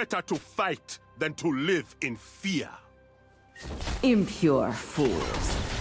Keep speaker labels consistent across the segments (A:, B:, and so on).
A: better to fight than to live in fear.
B: Impure fools.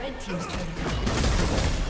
B: Team's turret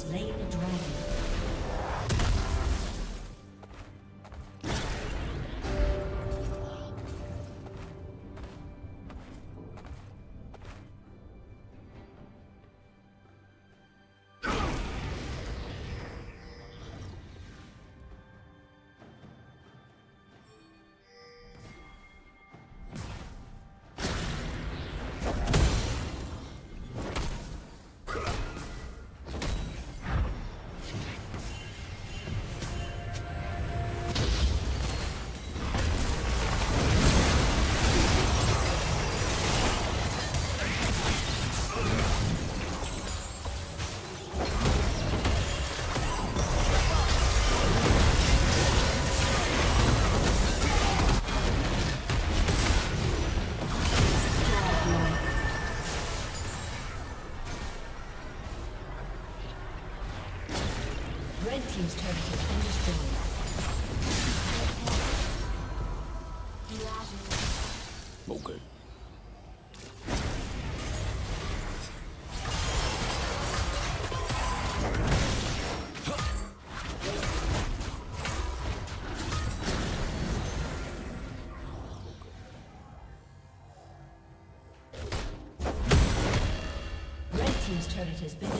B: slain the dragon. Has been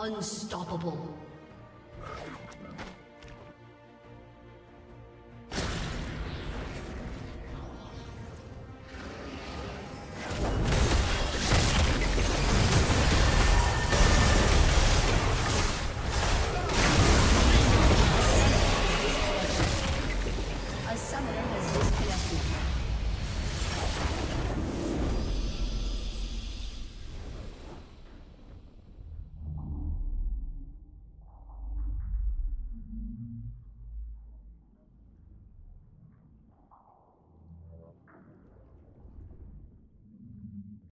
B: Unstoppable.